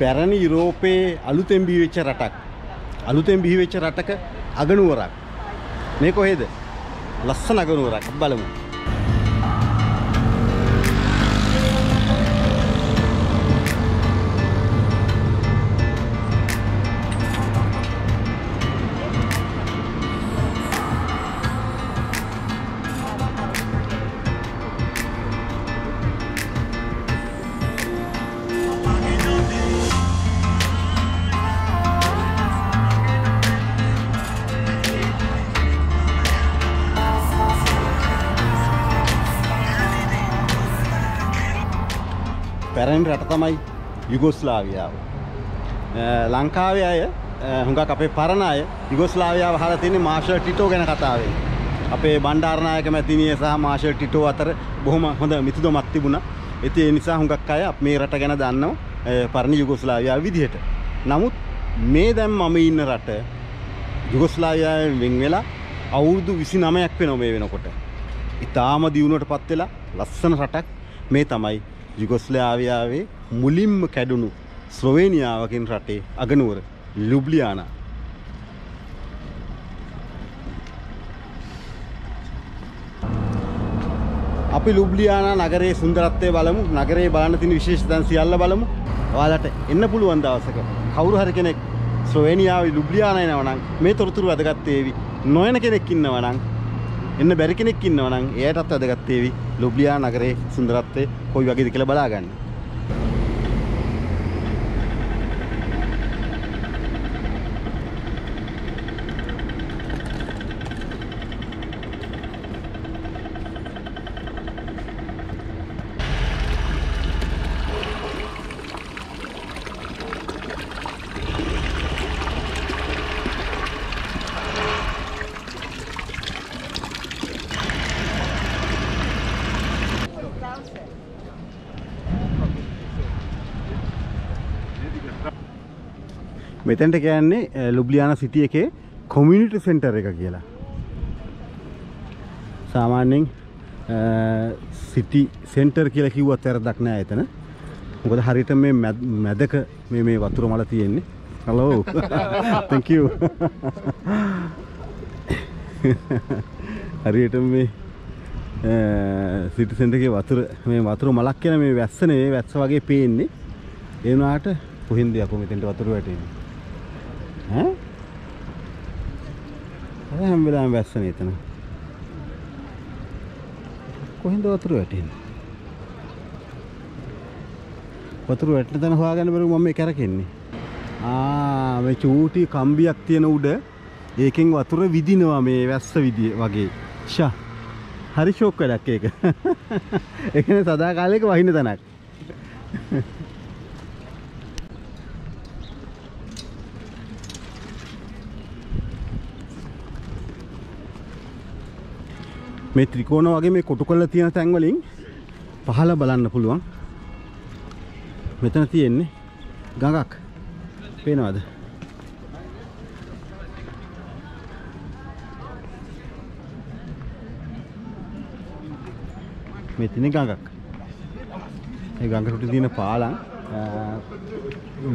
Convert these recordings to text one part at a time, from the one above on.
පැරණි යුරෝපයේ අලුතෙන් බිහි වෙච්ච රටක්. අලුතෙන් බිහි වෙච්ච රටක අගනුවරක්. මේ කොහෙද? ලස්සන අගනුවරක්. බලමු. පැරණි රට තමයි යුගොස්ලාවියාව. ලංකාවේ අය හුඟක් අපේ පරණ අය යුගොස්ලාවියාව අහලා තියෙන්නේ මාෂල් ටිටෝ ගැන කතාවෙන්. අපේ බණ්ඩාරනායක මැතිනිය සහ මාෂල් ටිටෝ අතර බොහොම හොඳ මිතුදමක් තිබුණා. ඉතින් ඒ නිසා හුඟක් අය මේ රට ගැන දන්නවා පරණ යුගොස්ලාවියාව විදිහට. නමුත් මේ දැන් මම ඉන්න රට යුගොස්ලාවියාවෙන් වෙන් වෙලා අවුරුදු 29ක් වෙනවා මේ වෙනකොට. ඉතාම දියුණුවට පත් වෙලා ලස්සන රටක් මේ තමයි යුගොස්ලාවියාවේ මුලින්ම කැඩුණු ස්ලොවේනියාවකින් රටේ අගනුවර ලුබ්ලියානා. අපි ලුබ්ලියානා නගරයේ සුන්දරත්වය බලමු නගරේ බලන්න තියෙන විශේෂ තැන් සියල්ල බලමු. ඔයාලට එන්න පුළුවන් දවසක කවුරු හරි කෙනෙක් ස්ලොවේනියාවේ ලුබ්ලියානා එනවා නම් මේ තොරතුරු වැදගත් වේවි. නොයන කෙනෙක් ඉන්නවා නම් එන්න බැරි කෙනෙක් ඉන්නවා නම් එයාටත් වැදගත් වේවි ලුබ්ලියා නගරයේ සුන්දරත්වය කොයි වගේද කියලා බලා මෙතැන්ට කියන්නේ ලුබ්ලියාන සිටිය එකේ කොමියුනිටි සෙන්ටර් එක කියලා. සාමාන්‍යයෙන් සිටි සෙන්ටර් කියලා කිව්වත් වැරදක් නෑ එතන. මොකද හරියට මේ මැදක මේ මේ වතුර මල තියෙන්නේ. හලෝ. thank you. හරියට මේ සිටි සෙන්ටර් එකේ වතුර මේ වතුර මලක් කියන මේ වැස්ස නෙවෙයි වැස්ස වගේ පේන්නේ. ඒ වුණාට කොහින්ද යකෝ මෙතෙන්ට වතුර වැටෙන්නේ? ඈ? අර හැම වෙලාවෙම වැස්සනේ එතන. කොහෙන්ද වතුර වැටෙන්නේ? වතුර වැටෙන තැන හොයාගන්න බැරුව මම මේ කැරකෙන්නේ. ආ මේ චූටි කම්බියක් තියෙන උඩ ඒකෙන් වතුර විදිනවා මේ වැස්ස විදිය වගේ. ෂා. හරි ෂොක් වැඩක් ඒක. ඒ කියන්නේ සදා කාලයක වහින තැනක්. මේ ත්‍රිකෝණ වගේ මේ කොටු කරලා තියෙන තැන් වලින් පහළ බලන්න පුළුවන්. මෙතන තියෙන්නේ ගඟක්. පේනවද? මේ තියෙන ගඟක්. ඒ ගඟට තියෙන පාලම්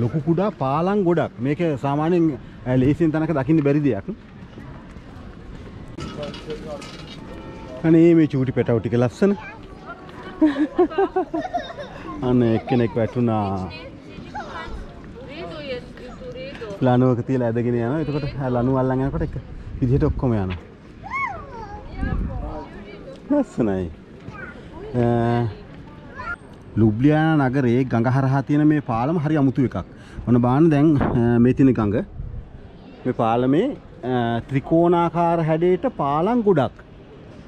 ලොකු කුඩා පාලම් ගොඩක්. මේක සාමාන්‍යයෙන් ලේසියෙන් තැනක දකින්න බැරි දෙයක්. අනේ මේ චූටි පැටව ටික ලස්සන. අන්න එක්කෙනෙක් වැටුණා. ලනුවක තියලා ඇදගෙන යනවා. එතකොට ලනුව අල්ලන් යනකොට එක විදිහට ඔක්කොම යනවා. ලස්සනයි. ලුබ්ලියානා නගරයේ ගඟ හරහා තියෙන මේ පාලම හරි අමුතු එකක්. ඔන්න බලන්න දැන් මේ තියෙන ගඟ. මේ පාලමේ ත්‍රිකෝණාකාර හැඩයට පාලම් ගොඩක්.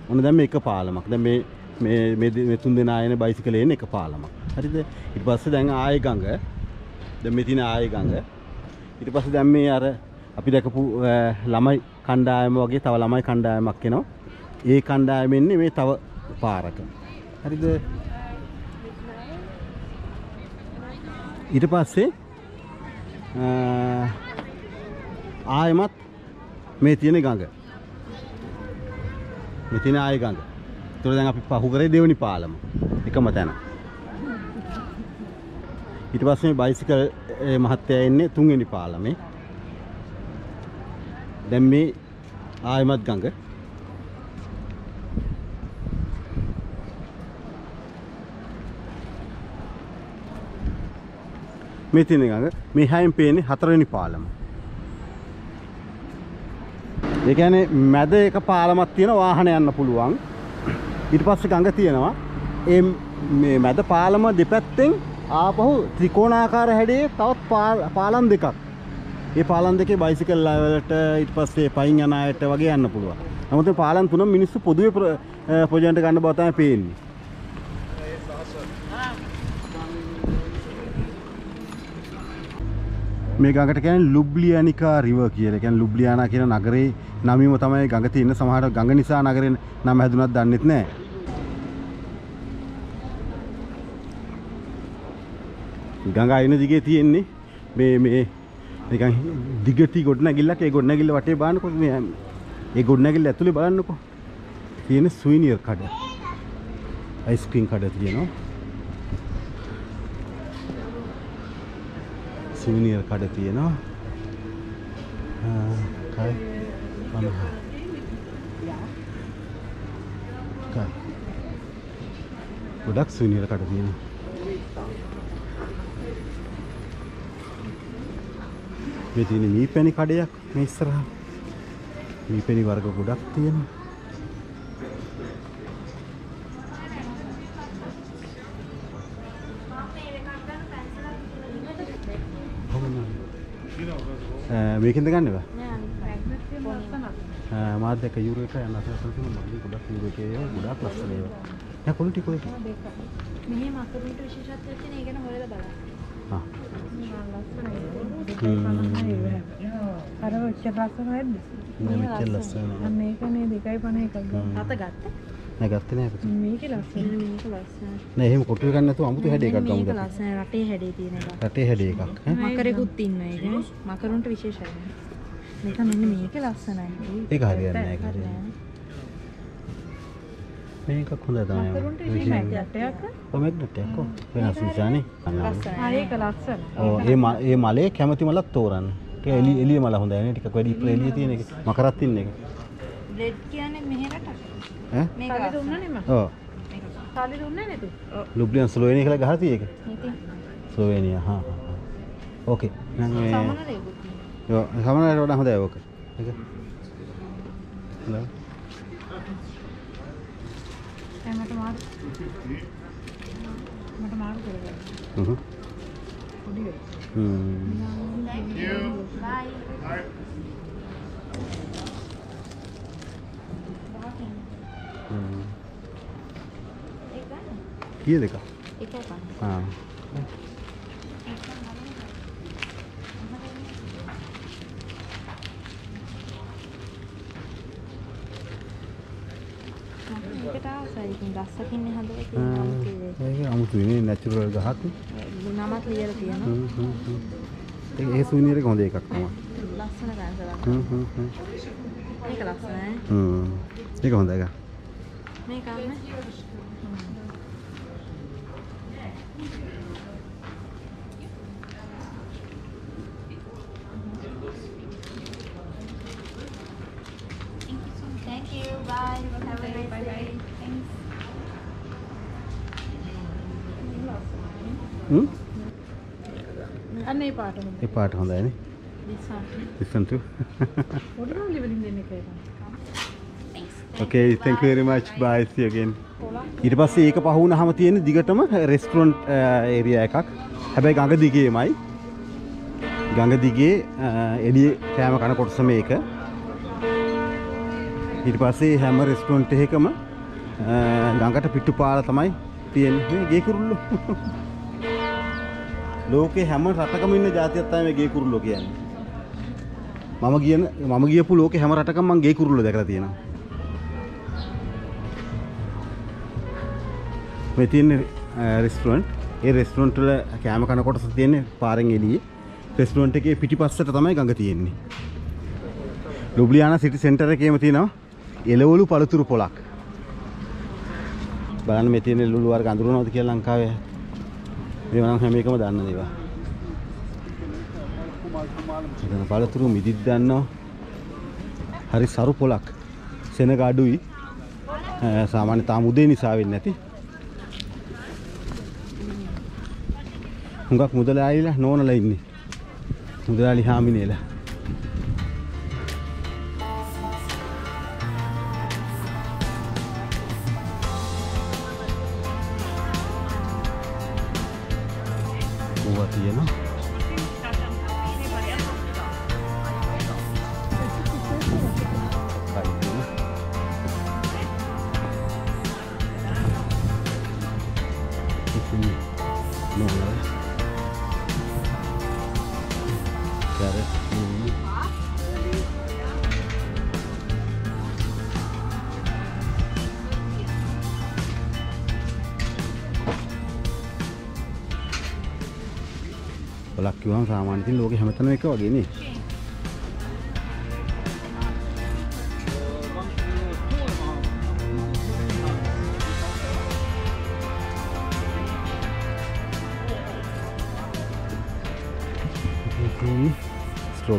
ඔන්න දැන් මේක පාලමක්. දැන් මේ මේ මේ තුන් දෙනා යන බයිසිකලේ එන එක පාලමක්. හරිද? ඊට පස්සේ දැන් ආයේ ගඟ. දැන් මේ තියෙන ආයේ ගඟ. ඊට පස්සේ දැන් මේ අර අපි දැකපු ළමයි කණ්ඩායම වගේ තව ළමයි කණ්ඩායමක් එනවා. ඒ කණ්ඩායම එන්නේ මේ තව පාරක. හරිද? ඊට පස්සේ ආයමත් මේ තියෙන ගඟ. මේ තියෙන ආය ගඟ. ඒතර දැන් අපි පහු කරේ දෙවනි පාලම. එකම තැන. ඊට පස්සේ මේ බයිසිකල් ඒ මහත්තයා එන්නේ තුන්වෙනි පාලමේ. දැන් මේ ආයමත් ගඟ. මේ තියෙන ගඟ මේ හැයින් පේන්නේ හතරවෙනි පාලම. ඒ කියන්නේ මැද එක පාලමක් තියෙන වාහන යන්න පුළුවන්. ඊට පස්සේ ගඟ තියෙනවා. ඒ මේ මැද පාලම දෙපැත්තෙන් ආපහු ත්‍රිකෝණාකාර හැඩයේ තවත් පාල- පාලම් දෙකක්. ඒ පාලම් දෙකේ බයිසිකල් වලට ඊට පස්සේ පයින් යන අයට වගේ යන්න පුළුවන්. නමුත් මේ පාලම් තුන මිනිස්සු පොදුවේ ප්‍ර- අ, ප්‍රයෝජනට ගන්න බව තමයි පේන්නේ. මේ ගඟට කියන්නේ ලුබ්ලියානිකා රිවර් කියලා. කියන්නේ ලුබ්ලියානා කියන නගරේ නමීම තමයි ගඟ තියෙන. සමහරවිට ගඟ නිසා නගරේ නම හැදුනත් දන්නෙත් නැහැ. ගඟ අයින දිගේ තියෙන්නේ. මේ මේ නිකන් දිගටි ගොඩනැගිල්ලක්. ඒ ගොඩනැගිල්ල වටේ බලන්නකො. මේ ඒ ගොඩනැගිල්ල ඇතුලේ බලන්නකො. තියෙන සුවිනියර් කඩ. අයිස්ක්‍රීම් කඩ තියෙනවා. සුවිනියර් කඩ තියෙනවා. ආ, කයි පනහ කයි ගොඩක් සුවිනියර් කඩ තියෙනවා මේ තියෙන මීපැණි කඩයක් මේ ඉස්සරහා මීපැණි වර්ග ගොඩක් තියෙනවා ඈ මේකෙන්ද ගන්නව මාත් දැක්ක යුරෝ එක යන තියෙන මල්ලි ගොඩක් යුරෝ එකේ ඒවා ගොඩක් ලස්සන ඒවා යා ක්වොලිටි ක්වොලිටි මෙහි මකරුන්ට විශේෂත්වයක් තියෙන ඒ ගැන හොයලා බලන්න. ආ අර ඔච්චර ලස්සන වෙද්ද? මේ මෙච්චර ලස්සන අන්න ඒකනේ 2.51ක් ගන්න. අත ගත්ත? නෑ ගත්තේ නෑ පුතේ මේකේ ලස්සන. මේක ලස්සන. නෑ එහෙම කොටු ගන්න නැතුව අමුතු හැඩ එකක් ගමු මේක දැන් ලස්සන රටේ හැඩේ තියෙන එක. රටේ හැඩ එකක් මකරෙකුත් ඉන්නවා ඒකනේ. මකරුන්ට විශේෂයි. මේක මෙන්න මේක ලස්සනයි. ඒක හරියන්නේ නෑ ඒක හරියන්නේ හොඳ කරුන්ට තමයි විශේෂ මැග්නට් එකක්. ඔය මැග්නට් එකක් කො වෙනස් නිසානේ ලස්සනයි. ආ ඒක ලස්සන. ඔව් ඒ ම- ඒ මලේ කැමති මලක් තෝරන්න ටික එලි එළිය මල හොඳයි නේ ටිකක් වැඩි ඉස්සර එළිය තියෙන එක මකරත් ඉන්න එක බ්ලෙඩ් කියන්නේ මෙහෙ රටක්. ඈ මේක සල්ලි ලස්සනයි. දුන්නා නෙම. ඔව් සල්ලි දුන්නේ නැතු. ලුබ්ලියන් ස්ලෝවෙනියා කියලා ගහලා තියෙක ඉතින් ස්ලෝවෙනියා හා. ඕකේ නම් මේ සමනලෙකුත් ඉන්නවා. යෝ සමනලට වඩා හොඳයි ඕක ඒක හොඳයි දැන් මට මාරු. මට මාරු කරගන්න. හ්ම් පොඩි වෙයි. හ්ම් Bye. හ්ම්. ඒක ගන්න. කීයද එක එකයි පන්න. ආ මේකට ගස්සකින්නේ හදලා තියෙනවා කිව්වේ. ඒක අමුතුයි නේ නැචරල් ගහක් නමත් ලියලා තියෙනවා. ඒක ඒ සුවිනියර් එක හොඳ එකක් තමයි ලස්සන පැන්සලක්. හ්ම් හ්ම් හ්ම්. මේක ලස්සනයි. හ්ම්. ඒක හොඳ එකක් මේක අන්න. Thank you. Bye. Have a nice day. Thanks. හ්ම් අන්න ඒ පාට හොඳ. ඒ පාට හොඳයි නේ. This one. listen to පොඩි නම් ලිවලින් දෙන්න එකයි. Thanks. okay thank you very much bye see you again. ඊට පස්සේ ඒක පහ වුණාම තියෙන දිගටම රෙස්ටොරන්ට් ඒරියා එකක්. හැබැයි ගඟ දිගේමයි. ගඟ දිගේ එළිය කෑම කන කොටස මේක ඊට පස්සේ හැම රෙස්ටොරන්ට් එකකම ගඟට පිටුපාල තමයි තියෙන්නේ. ගේ කුරුල්ලෝ ලෝකේ හැම රටකම ඉන්න ජාතියක් තමයි මේ ගේ කුරුල්ලෝ කියන්නේ. මම කියන මම ගියපු ලෝකේ හැම රටකම මම ගේ කුරුල්ලෝ දැකලා තියෙනවා. මේ තියෙන රෙස්ටුරන්ට් ඒ රෙස්ටුරන්ට් වල කෑම කන කොටස තියෙන්නේ පාරෙන් එළියේ. රෙස්ටුරන්ට් එකේ පිටිපස්සට තමයි ගඟ තියෙන්නේ. ලුබ්ලියානා සිටි සෙන්ටර් එකේම තියෙනවා. එළවලු පළතුරු පොලක්. බලන්න මේ තියෙන ලුලු වර්ග අඳුරනවද කියලා ලංකාවේ. මේවා නම් හැම එකම දන්න දේවා. එතන බලතුරු මිදිත් දන්නවා. හරි සරු පොලක්. සෙනග අඩුයි. අ, සාමාන්‍ය තාම උදේ නිසා වෙන්නේ නැති. හුඟක් මුදලාලිලා නෝනලා ඉන්නේ. මුදලාලි හාමිනේලා. Carrot. Mm. බලක් කිව්වම සාමාන්‍ය ඉතින් ලෝකේ හැමතැනම එක වගේ නේ.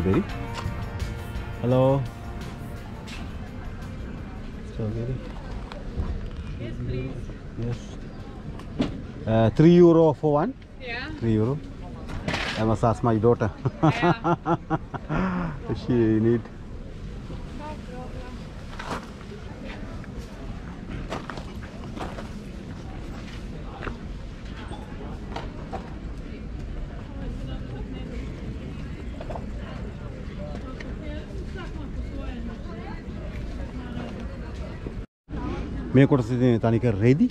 Strawberry. Hello. Strawberry. Yes, please. Yes. Uh, three euro for one. Yeah. Three euro. I must ask my daughter. she need. මේ කොටස තියෙන තනික රෙදි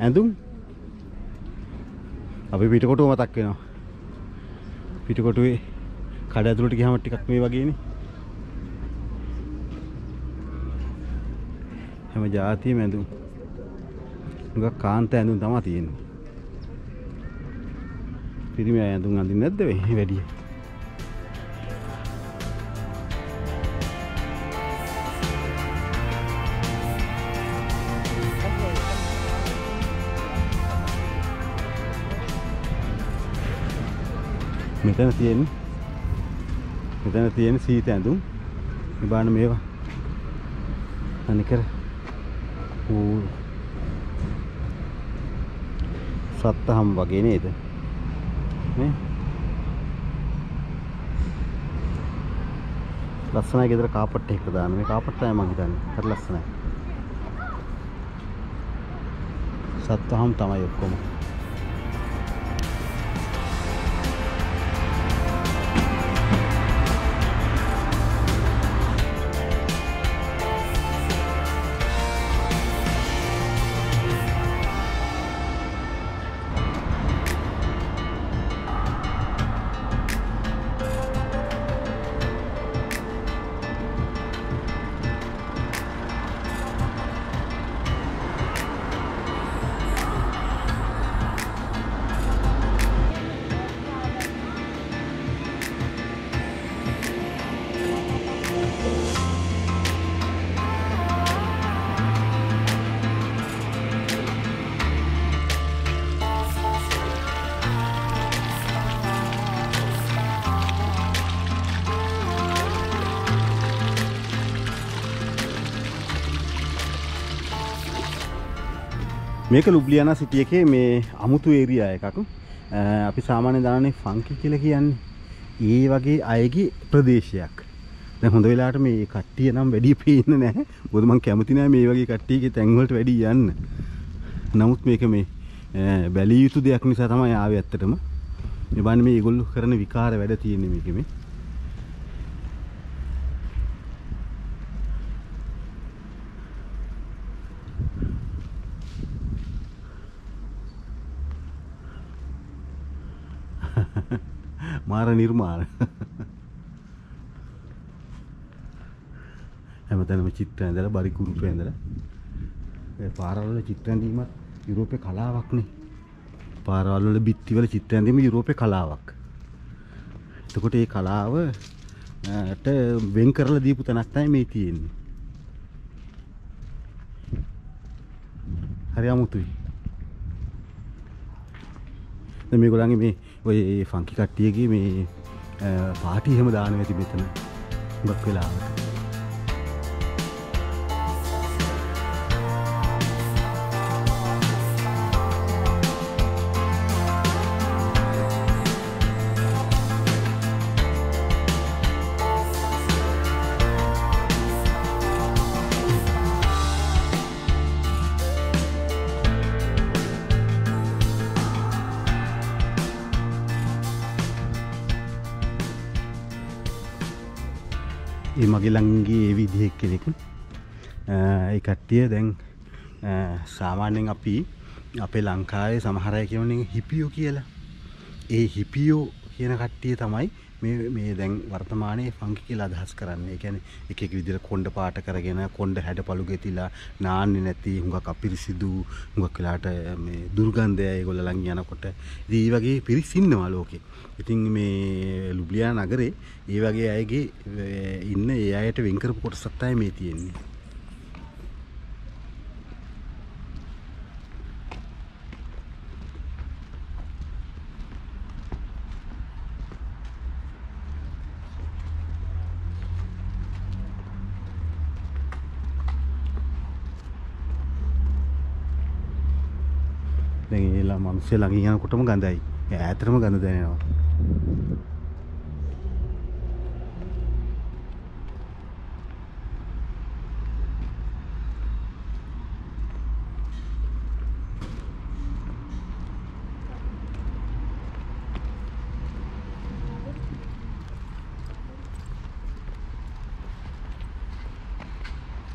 ඇඳුම්. අපි පිටකොටුව මතක් වෙනවා. පිටකොටුවේ කඩ ඇතුළට ගියාම ටිකක් මේ වගේනේ. හැම જાතියෙම ඇඳුම්. හුඟක් කාන්ත ඇඳුම් තමයි තියෙන්නේ. පිරිමි අය ඇඳුම් අඳින්නේ නැද්ද වෙයි වැඩි මෙතන තියෙන්නේ. මෙතන තියෙන සීත ඇඳුම්. මේ බලන්න මේවා. අනිකර ඌ සත්තහම් වගේ නේද? නේ? ලස්සනයි ගෙදර කාපට් එකකට දාන්න. මේ කාපට් තමයි මං හිතන්නේ. හරි ලස්සනයි. සත්තහම් තමයි ඔක්කොම. මේක ලුබ්ලියනා සිටිය එකේ මේ අමුතු ඒරියා එකක්. අ, අපි සාමාන්‍ය දානේ ෆංකි කියලා කියන්නේ. ඒ වගේ අයගේ ප්‍රදේශයක්. දැන් හොඳ වෙලාවට මේ කට්ටිය නම් වැඩි පේන්නේ නැහැ. මොකද මම කැමති නැහැ මේ වගේ කට්ටියගේ තැන් වලට වැඩි යන්න. නමුත් මේක මේ අ, බැලිය යුතු දෙයක් නිසා තමයි ආවේ ඇත්තටම. මේ බලන්න මේ ඒගොල්ලෝ කරන විකාර වැඩ තියෙන්නේ මේකේ මේ. මාර නිර්මාණ. හැමතැනම චිත්‍ර ඇඳලා බරි කුරුප්පු ඇඳලා. ඒ පාරවල් වල චිත්‍ර ඇඳීමත් යුරෝපේ කලාවක්නේ පාරවල් වල බිත්ති වල චිත්‍ර ඇඳීම යුරෝපේ කලාවක්. එතකොට ඒ කලාව ට වෙන් කරලා දීපු තැනක් තමයි මේ තියෙන්නේ. හරි අමුතුයි. දැන් මේගොල්ලන්ගේ මේ ඔය ෆන්කි කට්ටියගේ මේ අ, පාටි එහෙම දානවා ඇති මෙතන. හුඟක් වෙලාවට. ඒ මගේ ලංගේ ඒ විදිහෙක් කෙනෙකු ඒ කට්ටිය දැන් අ, සාමාන්‍යයෙන් අපි අපේ ලංකාවේ සමහරය කියවන හිපියෝ කියලා. ඒ හිපියෝ කියන කට්ටිය තමයි මේ මේ දැන් වර්තමානයේ ෆංකි කියලා අදහස් කරන්නේ. ඒ කියන්නේ එක එක විදිහට කොණ්ඩ පාට කරගෙන කොණ්ඩ හැඩපළු ගෙතිලා නාන්නේ නැති හුඟක් අපිරිසිදු හුඟක් වෙලාට මේ දුර්ගන්ධය ඒගොල්ලෝ ළඟ යනකොට. ඉතින් මේ වගේ පිරිස් ඉන්නවා ලෝකේ. ඉතින් මේ ලුබ්ලියා නගරේ ඒ වගේ අයගේ ඒ, ඉන්න ඒ අයට වෙන් කරපු කොටසක් තමයි මේ තියෙන්නේ. දැන් ඒලා මිනිස්සු ළඟින් යනකොටම ගඳයි. ඈතටම ගඳ දැනෙනවා.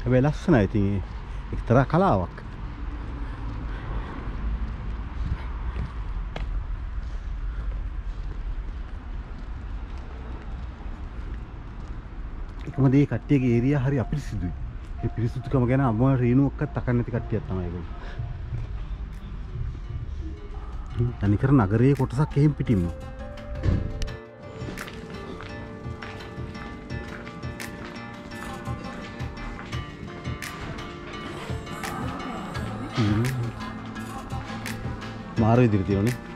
හැබැයි ලස්සනයි ඉතින් එක්තරා කලාවක්. එකම දේ කට්ටියගේ ඒරියා හරි අපිරිසිදුයි. ඒ පිරිසිදුකම ගැන අම රේණුවක්වත් අකන්න නැති කට්ටියක් තමයි ඒගොල්ලෝ. තනිකර නගරයේ කොටසක් එහෙම් පිටින්ම. හ්ම්. මාර විදිහට තියෙනනේ.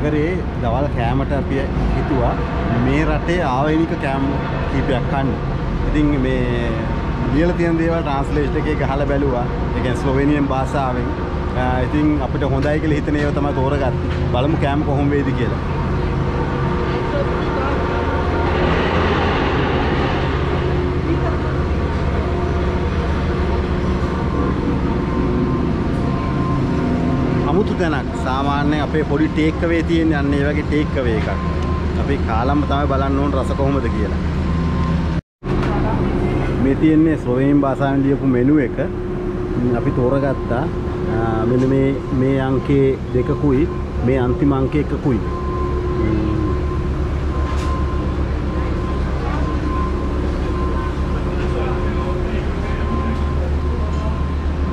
ලුබ්ලියාන නගරේ දවල් කෑමට අපි හිතුවා මේ රටේ ආවේනික කෑම කීපයක් කන්න. ඉතින් මේ ලියලා තියෙන දේවල් ට්‍රාන්ස්ලේට් එකේ ගහලා බැලුවා. ඒ කියන්නේ ස්ලෝවෙනියන් භාෂාවෙන්. ආ, ඉතින් අපිට හොඳයි කියලා හිතන ඒවා තමයි තෝරගත්තේ. බලමු කෑම කොහොම වේද කියලා. අමුතු තැනක් සාමාන්‍යයෙන් අපේ පොඩි ටේක් අවේ තියෙන අන්න ඒ වගේ ටේක් අවේ එකක්. අපි කාලම්ම තමයි බලන්න ඕන රස කොහොමද කියලා. මේ තියෙන්නේ ස්ලෝවෙන් භාෂාවෙන් ලියපු මෙනු එක. ඉතින් අපි තෝරගත්තා ආ, මෙන්න මේ මේ අංකේ දෙකකුයි මේ අන්තිම අංකේ එකකුයි.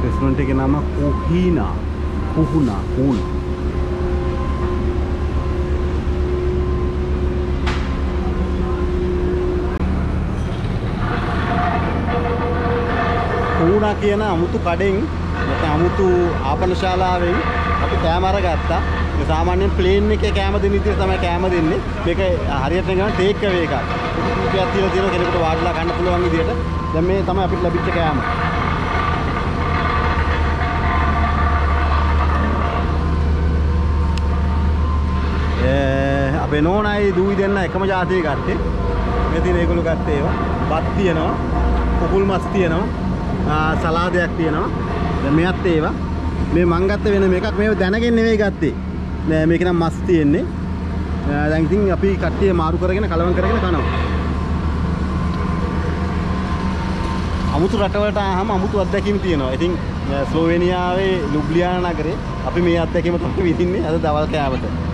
රෙස්ටොරන්ට් එකේ නම කුහීනා කුහුනා කූල් කියන අමුතු කඩෙන් නැත්නම් අමුතු ආපන ශාලාවෙන් අපි කෑම අරගත්තා. මේ සාමාන්‍යයෙන් ප්ලේන් එකේ කෑම දෙන විදිහට තමයි කෑම දෙන්නේ. මේක හරියට නිකන් ටේක් අවේ එකක්. රුපියක් තියලා තියෙන කෙනෙකුට වාඩිලා කන්න පුළුවන් විදිහට. දැන් මේ තමයි අපිට ලැබිච්ච කෑම. ඒ අපේ නෝනයි දූයි දෙන්න එකම ජාතිය ගත්තේ. මේ තියෙන ඒගොල්ලෝ ගත්තේ ඒවා. බත් තියෙනවා. කුකුල් මස් තියෙනවා. ආ, සලාදයක් තියෙනවා. දැන් මෙයත් ඒවා. මේ මං ගත්ත වෙන මේකක් මේව දැනගෙන නෙවෙයි ගත්තේ. නෑ මේක නම් මස් තියෙන්නේ. ආ, දැන් ඉතින් අපි කට්ටිය මාරු කරගෙන කලවම් කරගෙන කනවා. අමුතු රටවලට ආවම අමුතු අත්දැකීම් තියෙනවා. ඉතින් ආ, ස්ලෝවෙනියාවේ ලුබ්ලියානා නගරේ අපි මේ අත්දැකීම තමයි විඳින්නේ අද දවල් කෑවට.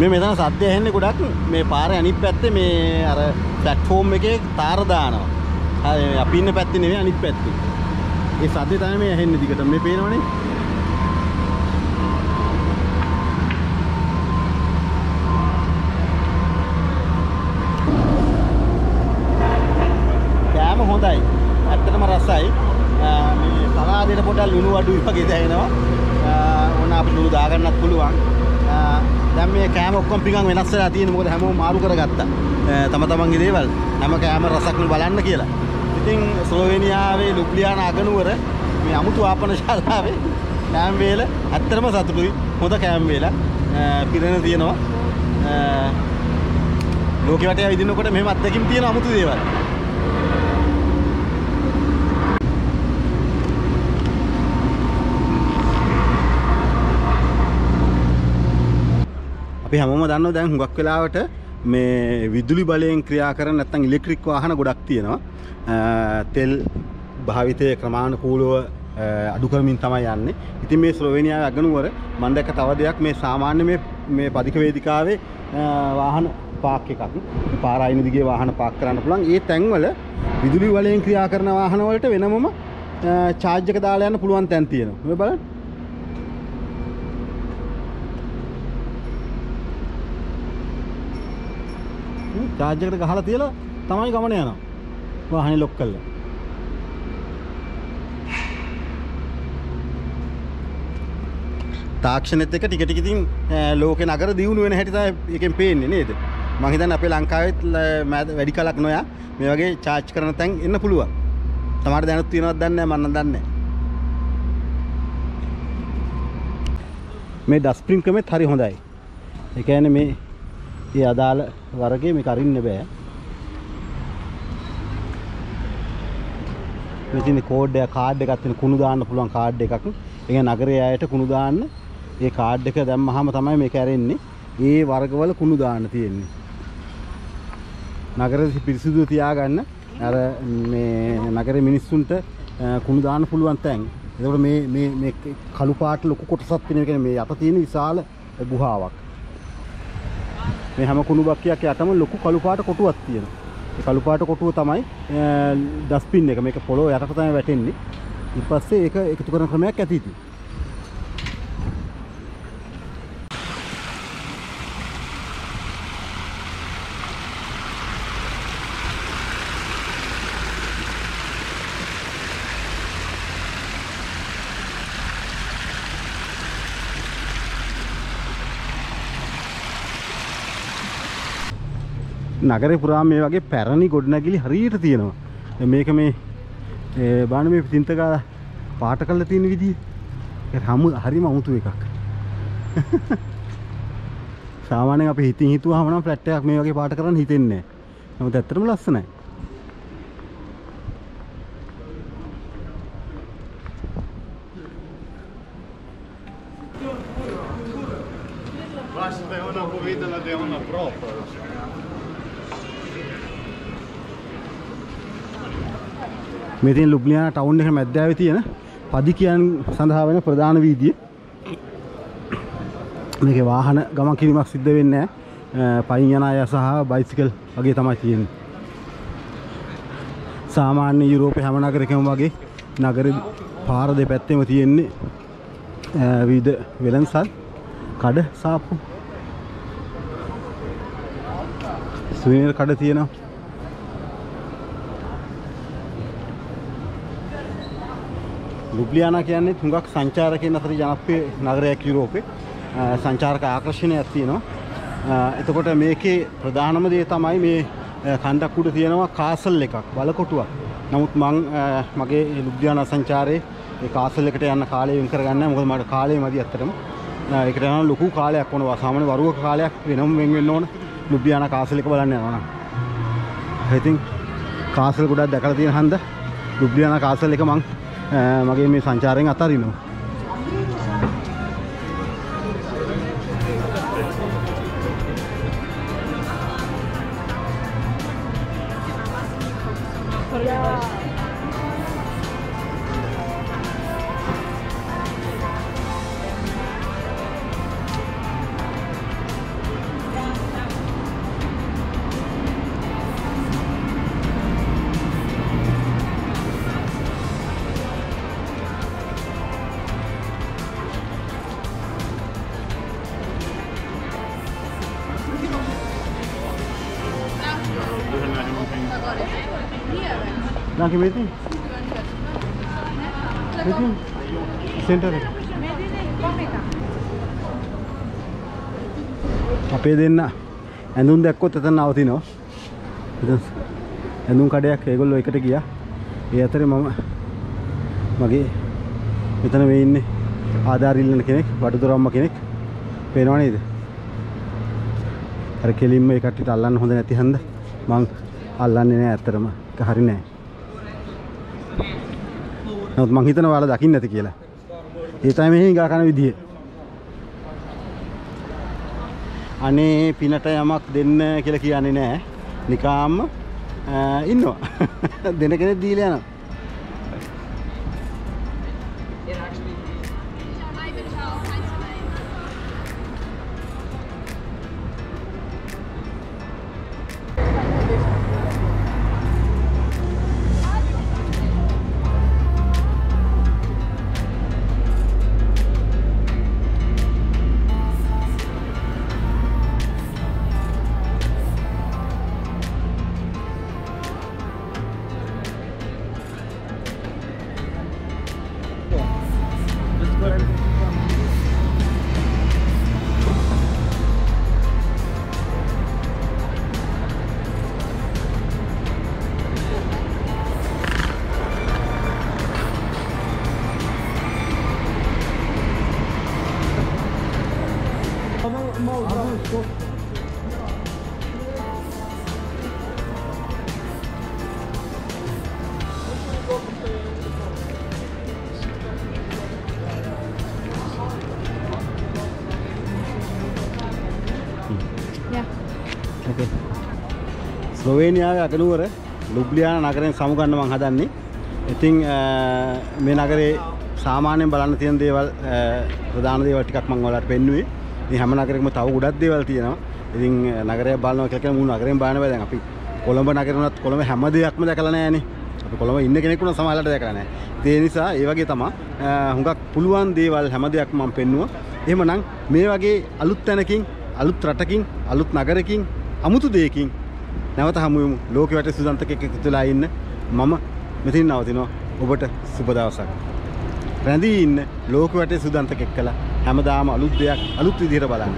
මේ මෙතන සද්ද ඇහෙන්නේ ගොඩක් මේ පාරේ අනිත් පැත්තේ මේ අර ප්ලැට්ෆෝම් එකේ තාර දානවා. හරි අපි ඉන්න පැත්තේ නෙවෙයි අනිත් පැත්තේ. ඒ සද්දේ තමයි මේ ඇහෙන්නේ දිගට. මේ පේනවනේ. කෑම හොඳයි. ඇත්තටම රසයි. ආ, මේ සලාදෙට පොඩ්ඩක් ලුණු අඩුයි වගේ දැනෙනවා. ආ, ඕන අපිට ලුණු දාගන්නත් පුළුවන්. ආ, දැන් මේ කෑම ඔක්කොම පිඟන් වෙනස් වෙලා තියෙන මොකද හැමෝම මාරු කරගත්තා. ආ, තම තමන්ගේ දේවල් හැම කෑම රසක් බලන්න කියලා. ඉතින් ස්ලෝවෙනියාවේ ලුබ්ලියානා අගනුවර මේ අමුතු ආපන ශාලාවේ කෑම වේල ඇත්තටම සතුටුයි. හොඳ කෑම වේල. ආ, පිරෙන තියෙනවා. ආ, ලෝකෙ වටේ ඇවිදිනකොට මෙහෙම අත්දැකීම් තියෙන අමුතු දේවල්. අපි හැමෝම දන්නවා දැන් හුඟක් වෙලාවට මේ විදුලි බලයෙන් ක්‍රියා කරන නැත්නම් ඉලෙක්ට්‍රික් වාහන ගොඩක් තියෙනවා. අ, තෙල් භාවිතය ක්‍රමානුකූලව අ, අඩු කරමින් තමයි යන්නේ. ඉතින් මේ ස්ලෝවෙනියාවේ අගනුවර මම දැක්ක තව දෙයක් මේ සාමාන්‍ය මේ මේ පදික වේදිකාවේ අ, වාහන පාක් එකක්. මේ පාර අයින දිගේ වාහන පාක් කරන්න පුළුවන්. ඒ තැන්වල විදුලි බලයෙන් ක්‍රියා කරන වාහන වලට වෙනමම චාර්ජ් එක දාලා යන්න පුළුවන් තැන් තියෙනවා. මේ බලන්න. චාර්ජ් එකට ගහලා තියලා තමයි ගමන යනවා. වාහනේ ලොක් කරලා. තාක්ෂණෙත් එක ටික ටික ඉතින් ඈ, ලෝකේ නගර දියුණු වෙන හැටි තමයි එකෙන් පේන්නේ නේද? මම හිතන්නේ අපේ ලංකාවෙත් ල- මෑත- වැඩි කලක් නොයා මේ වගේ චාර්ජ් කරන තැන් එන්න පුළුවන්. තමාට දැනුත් තියෙනවද දන්නේ නැහැ මම නම් දන්නේ නැහැ. මේ ඩස්ප්‍රින් ක්‍රමෙත් හරි හොඳයි. ඒ කියන්නේ මේ ඒ අදාළ වර්ගයේ මේක අරින්න බෑ. මේ තියෙන කෝඩ් එක කාඩ් එකක් තියෙන කුණු දාන්න පුළුවන් කාඩ් එකක්. ඒ කියන්නේ නගරයේ අයට කුණු දාන්න ඒ කාඩ් එක දැම්මහම තමයි මේක ඇරෙන්නේ. ඒ වර්ගවල කුණු දාන්න තියෙන්නේ. නගරේ පිරිසිදු තියාගන්න අර මේ නගරේ මිනිස්සුන්ට අ, කුණු දාන්න පුළුවන් තැන්. එතකොට මේ මේ මේ කළු පාට ලොකු කොටසක් තියෙන කියන්නේ මේ යට තියෙන විශාල ගුහාවක්. මේ හැම කුණු බක්කියක් යටම ලොකු කළු පාට කොටුවක් තියෙනවා. ඒ කළු පාට කොටුව තමයි ඩස්පින් එක. මේක පොළොව යටට තමයි වැටෙන්නේ. ඊට පස්සේ ඒක එකතු කරන ක්‍රමයක් ඇති ඉතින්. නගරේ පුරා මේ වගේ පැරණි ගොඩනැගිලි හරියට තියෙනවා. දැන් මේක මේ ඒ බාන මේ තින්ත ගාලා පාට කරලා තියෙන විදිය. ඒක හමු හරිම අමුතු එකක්. සාමාන්‍යයෙන් අපි හිතින් හිතුවාම නම් ෆ්ලැට් එකක් මේ වගේ පාට කරන්න හිතෙන්නේ නැහැ. නමුත් ඇත්තටම ලස්සනයි. Basta è una movida di una propria. මේ තියෙන ලුබ්ලියානා ටවුන් එක මැද්දාවේ තියෙන පදිකියන් සඳහා වෙන ප්‍රධාන වීදිය. මේකේ වාහන ගමන් කිරීමක් සිද්ධ වෙන්නේ නැහැ. පයින් යන අය සහ බයිසිකල් වගේ තමයි තියෙන්නේ. සාමාන්‍ය යුරෝපේ හැම නගරකම වගේ නගර පාර දෙපැත්තෙම තියෙන්නේ අ, විවිධ වෙළඳසල් කඩ සාප්පු සුවේනීර් කඩ තියෙනවා ලුබ්ලියානා කියන්නේ හුඟක් සංචාරකයන් අතර ජනප්‍රිය නගරයක් යුරෝපේ. අ, සංචාරක ආකර්ෂණයක් තියෙනවා. අ, එතකොට මේකේ ප්‍රධානම දේ තමයි මේ අ, කන්දක් උඩ තියෙනවා කාසල් එකක් බලකොටුවක් නමුත් මං අ, මගේ ලුබ්ලියානා සංචාරයේ ඒ කාසල් එකට යන්න කාලය වෙන් කරගන්න මොකද මට කාලය මදි ඇත්තටම අ, ඒකට යනවා ලොකු කාලයක් ඕන. සාමාන්‍ය වරුවක කාලයක් වෙනම වෙන් වෙන්න ඕන ලුබ්ලියානා කාසල් එක බලන්න යනවා නම්. ඉතින් කාසල් ගොඩක් දැකලා තියෙන හන්ද ලුබ්ලියානා කාසල් එක මං අ, මගේ මේ සංචාරයෙන් අතරිනවා. Danke Meti. Meti. සෙන්ටර් එක. අපේ දෙන්න ඇඳුම් දැක්කොත් එතන නවතිනවා. ඉතින් ඇඳුම් කඩයක් ඒගොල්ලෝ එකට ගියා. ඒ අතරේ මම මගේ මෙතන මේ ඉන්නේ ආධාර ඉල්ලන කෙනෙක්, වඩුදොරම්ම කෙනෙක්. පේනව නේද? අර කෙලින්ම ඒ කට්ටියට අල්ලන්න හොඳ නැති හන්ද මං අල්ලන්නේ නෑ ඇත්තටම. ඒක හරි නෑ. නමුත් මං හිතනවා ඔයාලා දකින්න නැති කියලා. ඒ තමයි මෙහි ගා කන විදිය. අනේ පිනට යමක් දෙන්න කියලා කියන්නේ නෑ. නිකාම්ම අ, ඉන්නවා. දෙන කෙනෙක් දීලා යනවා. ස්ලෝවේනියාවේ අගනුවර ලුබ්ලියාන නගරයෙන් සමුගන්න මං හදන්නේ. ඉතින් අ, මේ නගරේ සාමාන්‍යයෙන් බලන්න තියෙන දේවල් අ, ප්‍රධාන දේවල් ටිකක් මං ඔයාලට පෙන්නුවේ. ඉතින් හැම නගරයකම තව ගොඩක් දේවල් තියෙනවා. ඉතින් අ, නගරය බලනවා කියලා කියන මුළු නගරෙම බලන්න බෑ දැන් අපි කොළඹ නගරේ වුණත් කොළඹ හැම දෙයක්ම දැකලා නැහැනේ. අපි කොළඹ ඉන්න කෙනෙක් වුණා සමහරවිට දැකලා නැහැ. ඉතින් ඒ නිසා ඒ වගේ තමයි අ, හුඟක් පුළුවන් දේවල් හැම දෙයක්ම මම පෙන්නුවා. එහෙමනම් මේ වගේ අලුත් තැනකින් අලුත් රටකින් අලුත් නගරකින් අමුතු දෙයකින් නැවත හමුවමු. ලෝක වැට සුදන්තක එකතු වෙලා ඉන්න මම මෙතින් නවතිනවා. ඔබට සුබ දවසක්. රැඳී ඉන්න ලෝක වැටේ සුදන්තක එක්කලා හැමදාම අලුත් දෙයක් අලුත් විදිහට බලන්න.